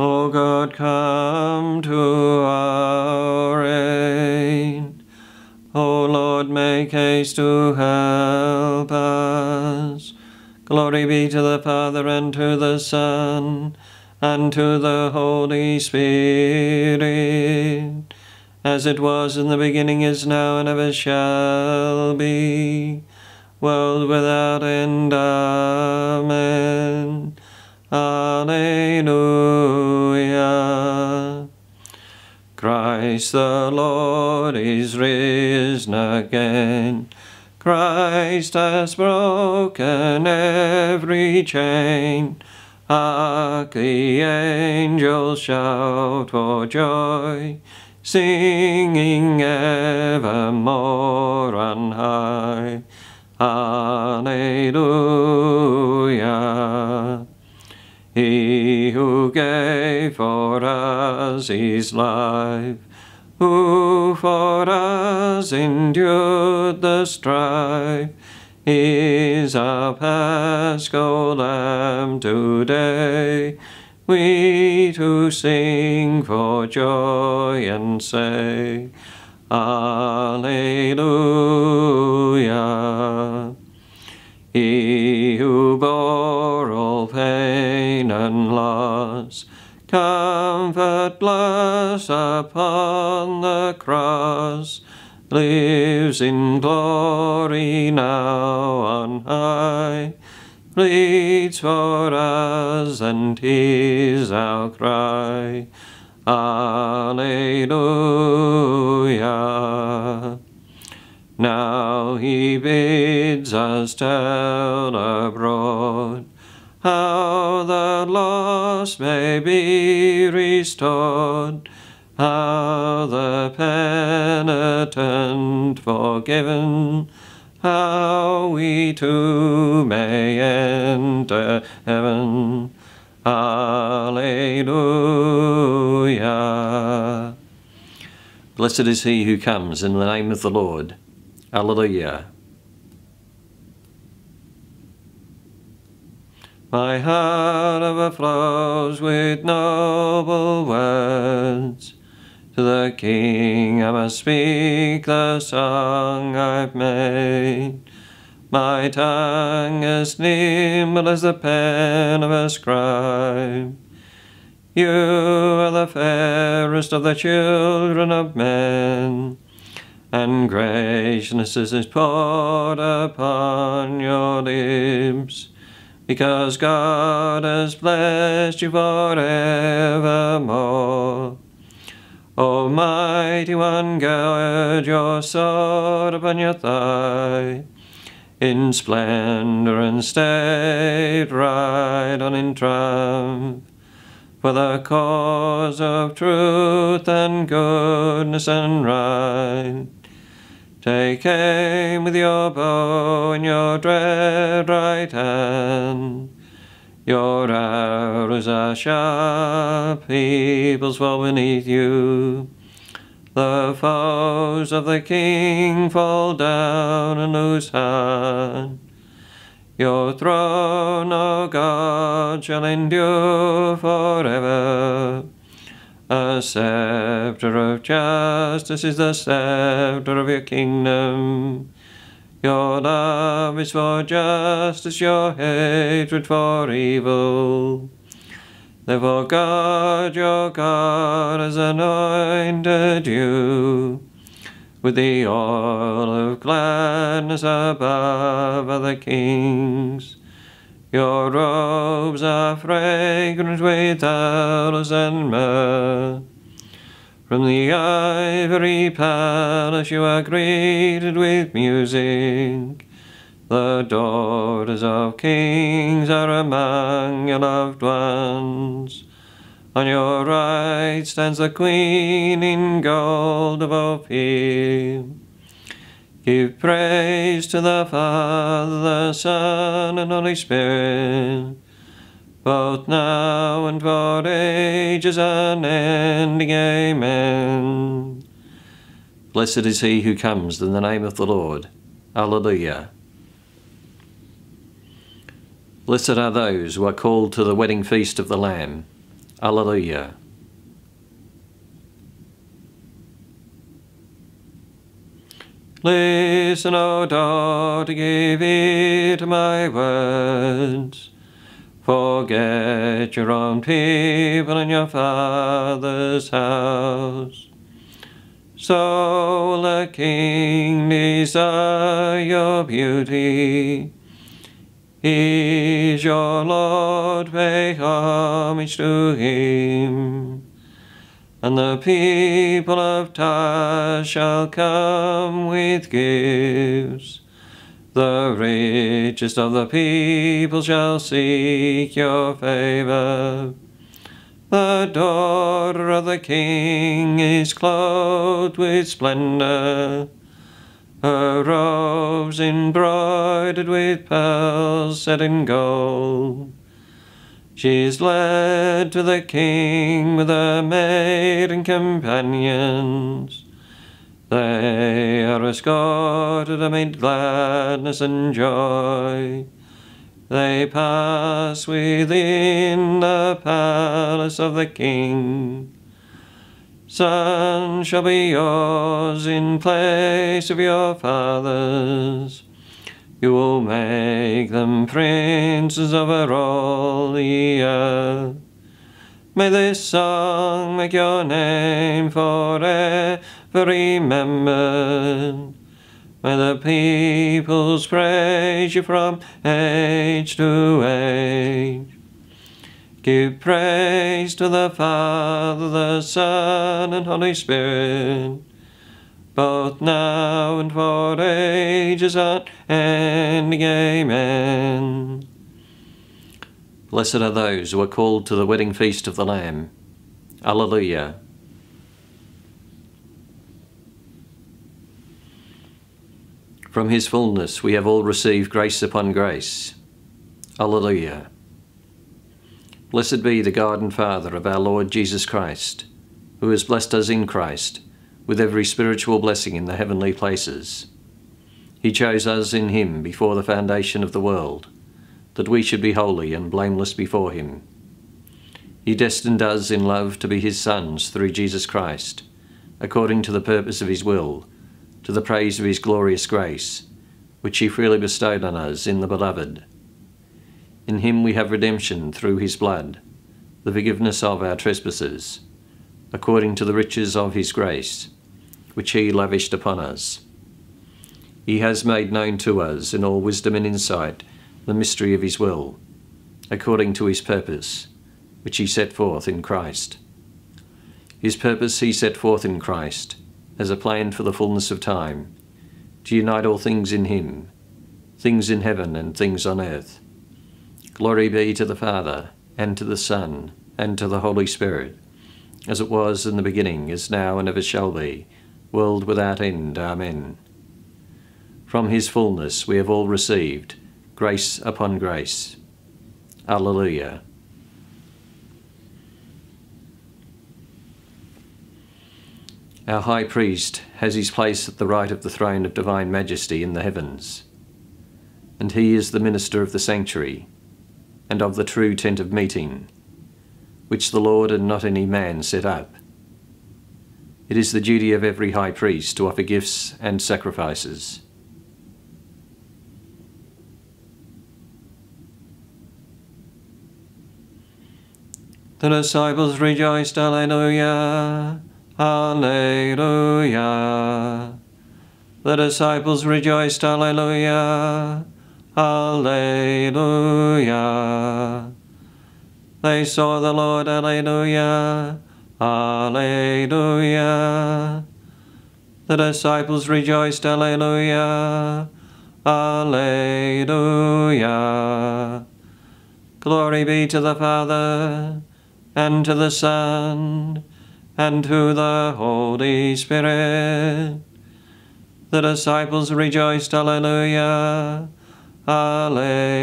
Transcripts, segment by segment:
O God, come to our aid. O Lord, make haste to help us. Glory be to the Father, and to the Son, and to the Holy Spirit, as it was in the beginning, is now, and ever shall be, world without end. Amen. Alleluia. Christ the Lord is risen again. Christ has broken every chain. Hark the angels shout for joy, singing evermore on high. Alleluia. He who gave for us his life, who for us endured the strife, is our Paschal Lamb today. We to sing for joy and say, Alleluia. He who bore all pain and loss, comfort bless upon the cross, lives in glory now on high, pleads for us and hears our cry. Alleluia. Now he bids us tell abroad how the lost may be restored, how the penitent forgiven, how we too may enter heaven. Alleluia. Blessed is he who comes in the name of the Lord. Alleluia. My heart overflows with noble words. To the King I must speak the song I've made. My tongue as nimble as the pen of a scribe. You are the fairest of the children of men and graciousness is poured upon your lips, because God has blessed you forevermore. Almighty One, gird your sword upon your thigh, in splendor and state ride on in triumph for the cause of truth and goodness and right. Take aim with your bow in your dread right hand. Your arrows are sharp, peoples fall beneath you. The foes of the king fall down and lose heart. Your throne, O God, shall endure forever. A scepter of justice is the scepter of your kingdom. Your love is for justice, your hatred for evil. Therefore God, your God, has anointed you with the oil of gladness above other kings. Your robes are fragrant with aloes and myrrh. From the ivory palace you are greeted with music. The daughters of kings are among your loved ones. On your right stands the Queen in gold of Ophir. Give praise to the Father, Son, and Holy Spirit, both now and for ages unending. Amen. Blessed is he who comes in the name of the Lord. Alleluia. Blessed are those who are called to the wedding feast of the Lamb. Alleluia. Listen, O daughter, give to my words. Forget your own people and your father's house. So the king desire your beauty. Is your Lord, pay homage to him. And the people of Tyre shall come with gifts. The richest of the people shall seek your favor. The daughter of the king is clothed with splendor. Her robes embroidered with pearls set in gold. She is led to the king with her maid and companions. They are escorted amid gladness and joy. They pass within the palace of the king. Son shall be yours in place of your fathers. You will make them princes over all the earth. May this song make your name forever remembered. May the peoples praise you from age to age. Give praise to the Father, the Son, and Holy Spirit, both now and for ages unending. Amen. Blessed are those who are called to the wedding feast of the Lamb. Alleluia. From his fullness we have all received grace upon grace. Alleluia. Blessed be the God and Father of our Lord Jesus Christ, who has blessed us in Christ with every spiritual blessing in the heavenly places. He chose us in him before the foundation of the world, that we should be holy and blameless before him. He destined us in love to be his sons through Jesus Christ, according to the purpose of his will, to the praise of his glorious grace, which he freely bestowed on us in the Beloved. In him we have redemption through his blood, the forgiveness of our trespasses, according to the riches of his grace, which he lavished upon us. He has made known to us in all wisdom and insight the mystery of his will, according to his purpose, which he set forth in Christ. His purpose he set forth in Christ, as a plan for the fullness of time, to unite all things in him, things in heaven and things on earth. Glory be to the Father, and to the Son, and to the Holy Spirit, as it was in the beginning, is now, and ever shall be, world without end. Amen. From his fullness we have all received grace upon grace. Alleluia. Our high priest has his place at the right of the throne of divine majesty in the heavens, and he is the minister of the sanctuary and of the true tent of meeting, which the Lord and not any man set up. It is the duty of every high priest to offer gifts and sacrifices. The disciples rejoiced, Alleluia, Alleluia. The disciples rejoiced, Alleluia, Alleluia. They saw the Lord, Alleluia, Alleluia. The disciples rejoiced, Alleluia, Alleluia. Glory be to the Father, and to the Son, and to the Holy Spirit. The disciples rejoiced, Alleluia, Alleluia.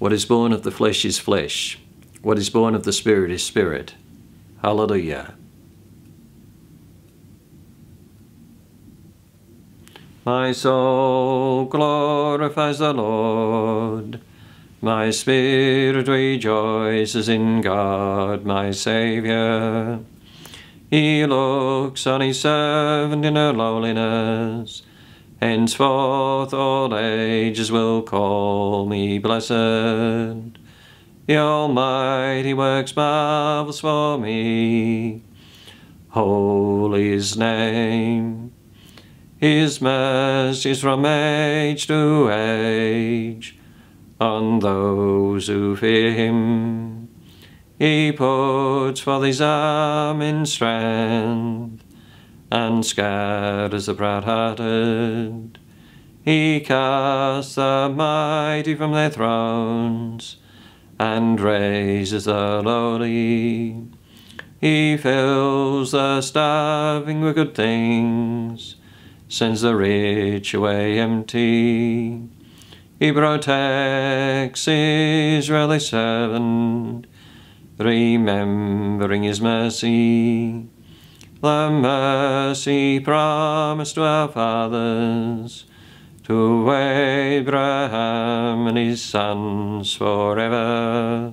What is born of the flesh is flesh, what is born of the Spirit is spirit. Hallelujah. My soul glorifies the Lord, My spirit rejoices in God, my Saviour. He looks on his servant in her lowliness. Henceforth all ages will call me blessed. The Almighty works marvels for me. Holy His name. His mercies from age to age on those who fear him. He puts forth his arm in strength and scatters the proud-hearted. He casts the mighty from their thrones and raises the lowly. He fills the starving with good things, sends the rich away empty. He protects Israel his servant, remembering his mercy, the mercy promised to our fathers, to Abraham and his sons forever.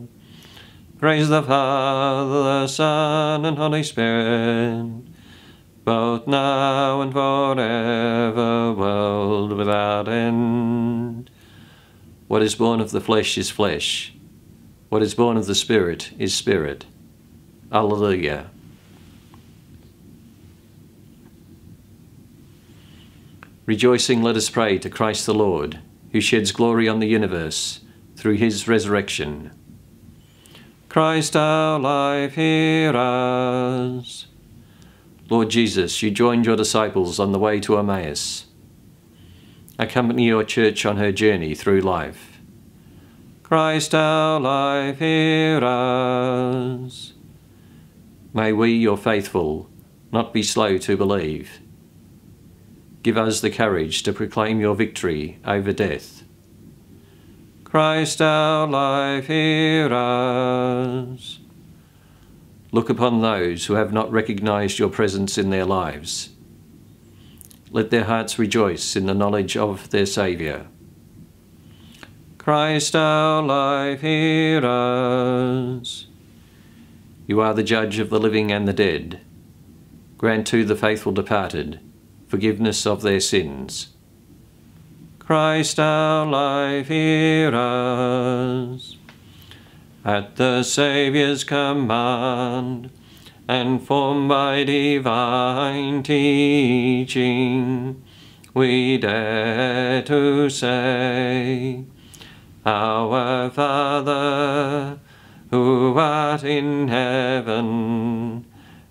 Praise the Father, the Son, and Holy Spirit, both now and forever, world without end. What is born of the flesh is flesh. What is born of the Spirit is spirit. Alleluia. Rejoicing, let us pray to Christ the Lord, who sheds glory on the universe through his resurrection. Christ our life, hear us. Lord Jesus, you joined your disciples on the way to Emmaus. Accompany your church on her journey through life. Christ our life, hear us. May we, your faithful, not be slow to believe. Give us the courage to proclaim your victory over death. Christ our life, hear us. Look upon those who have not recognized your presence in their lives. Let their hearts rejoice in the knowledge of their Saviour. Christ our life, hear us. You are the judge of the living and the dead. Grant to the faithful departed forgiveness of their sins. Christ our life, hear us. At the Saviour's command, and formed by divine teaching, we dare to say, Our Father, who art in heaven,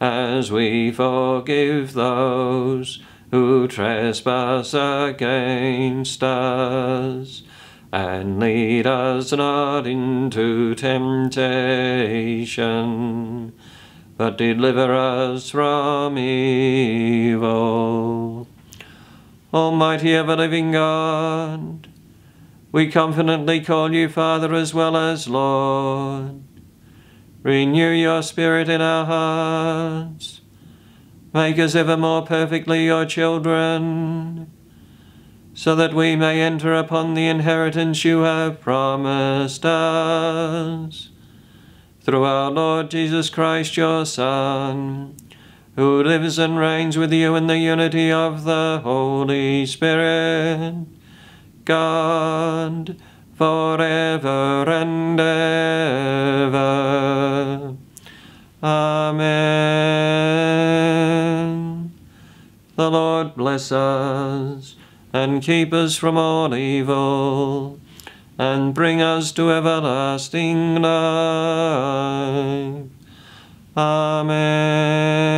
as we forgive those who trespass against us. And lead us not into temptation, but deliver us from evil. Almighty ever-living God, we confidently call you Father as well as Lord. Renew your Spirit in our hearts. Make us ever more perfectly your children, so that we may enter upon the inheritance you have promised us. Through our Lord Jesus Christ, your Son, who lives and reigns with you in the unity of the Holy Spirit, God, forever and ever. Amen. The Lord bless us and keep us from all evil and bring us to everlasting life. Amen.